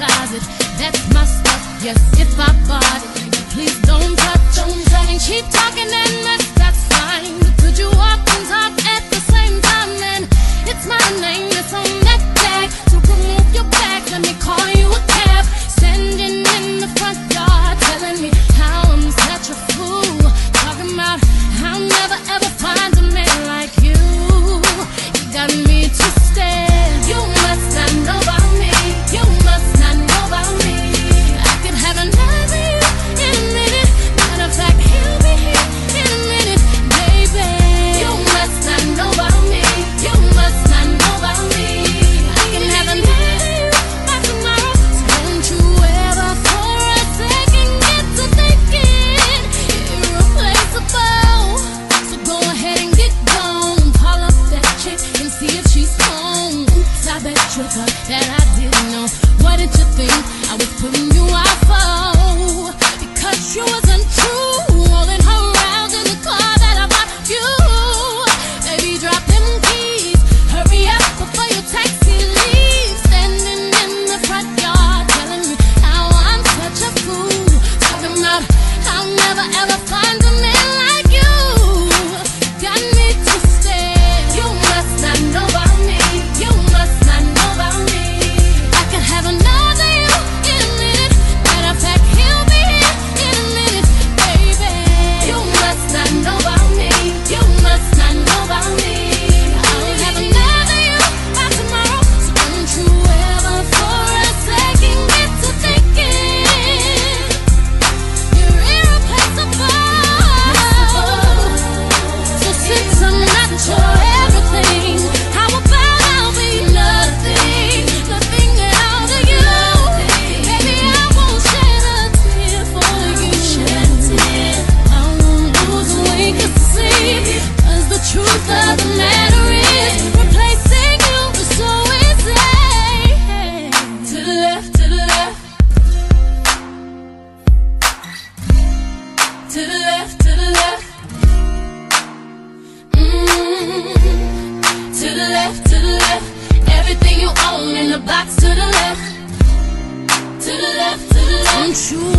closet. That's my stuff. Yes, if I bought it, please don't touch. Don't touch. And keep talking and messing. wanted to think I was putting you out. To the left, to the left. Everything you own in the box to the left. To the left, to the left. Don't you